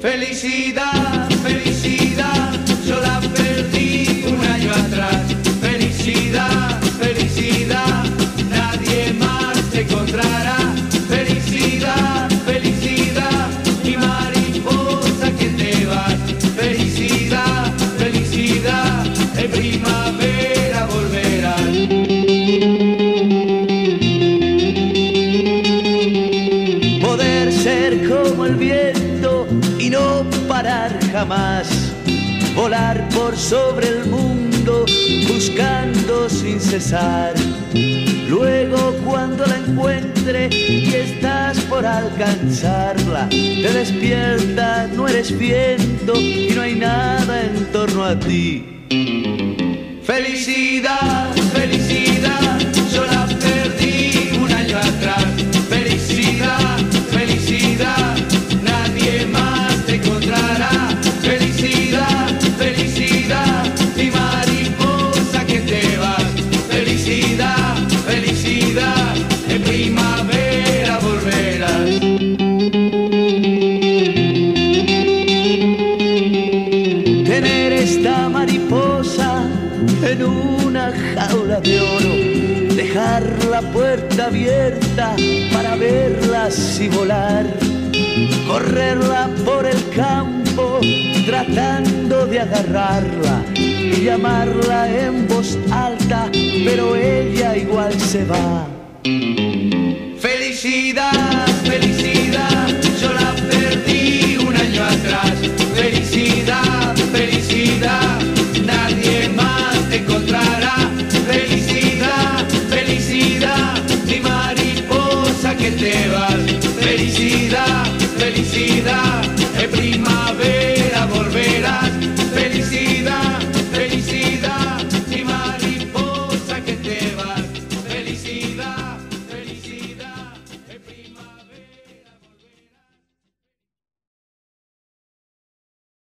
Felicidad, y no parar jamás. Volar por sobre el mundo buscando sin cesar. Luego cuando la encuentre y estás por alcanzarla, te despierta, no eres viento y no hay nada en torno a ti. Felicidad, felicidad, de oro, dejar la puerta abierta para verlas y volar, correrla por el campo tratando de agarrarla y llamarla en voz alta, pero ella igual se va. Felicidad, felicidad, que te vas. Felicidad, felicidad,